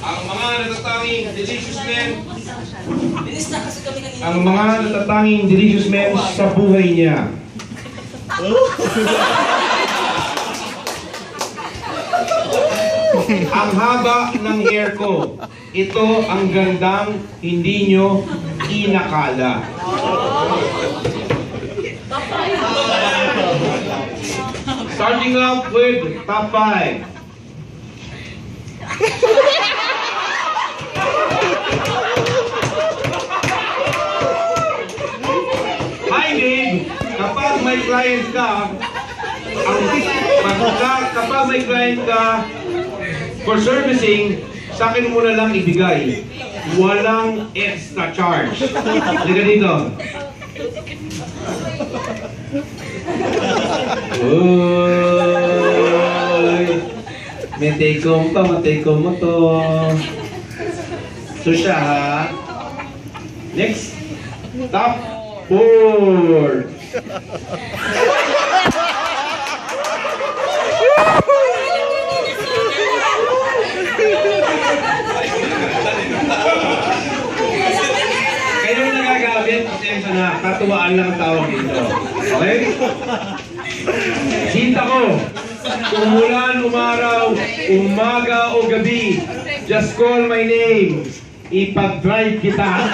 Ang mga natatanging delicious men ang mga natatanging delicious men sa buhay niya. ang haba ng hair ko. Ito ang gandang hindi nyo inakala. Starting up with top 5. Hi babe, kapag may client ka, ang pagka, kapag may client ka for servicing, sa akin mo na lang ibigay. Walang extra charge. Halika dito. Uy! Take home pa, take home mo to. So siya ha. Next. Top 4. Kayo na nagagamit, pasensya na, katuwaan lang ang tawag dito. Okay? Sinta ko, umulan, umaraw, umaga o gabi, just call my name, ipag-drive kita.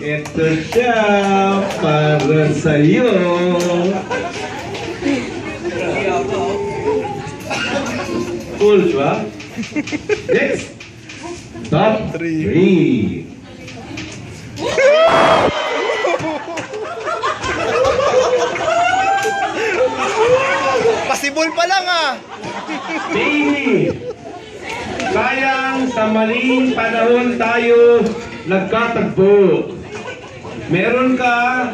Ito siya para sa'yo. Cool, di ba? Next. Top 3. Pa lang ah. Baby! Sayang sa maling panahon tayo nagkatagpo. Meron ka,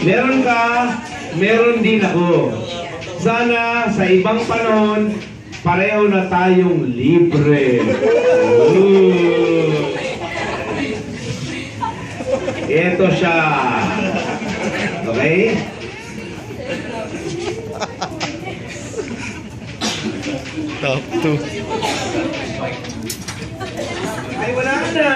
meron ka, meron din ako. Sana sa ibang panahon, pareho na tayong libre. Ooh. Ito siya. Okay? Top 2. Ay, wala na.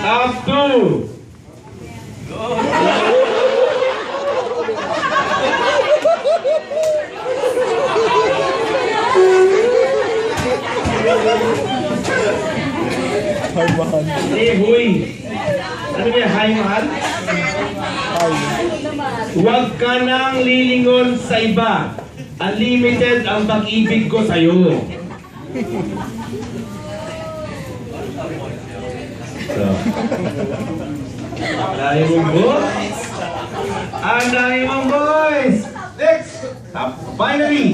Top two. Eh, huy. Ano ba yan? Hi, mahal? Huwag ka nang lilingon sa iba. Unlimited ang pag-ibig ko sa'yo. So. Alayo mong boys! Alayo mong boys! Next! Finally,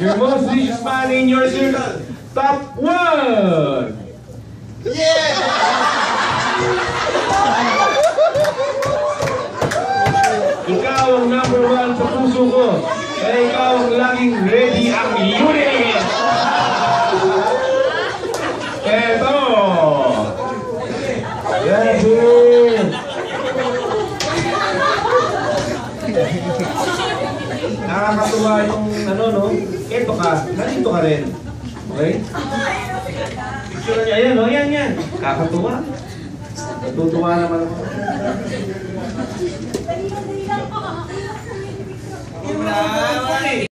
your most vicious man in your circle. Top 1! One sa puso ko. Kaya ikaw ang laging ready ang unit. Eto. Sir. Nakakatuwa yung ano, no? Eto ka, nandito ka rin. Okay? Picture niya, ayan, no? Yan, yan. Kakatuwa. Natutuwa naman ako. Não, aí.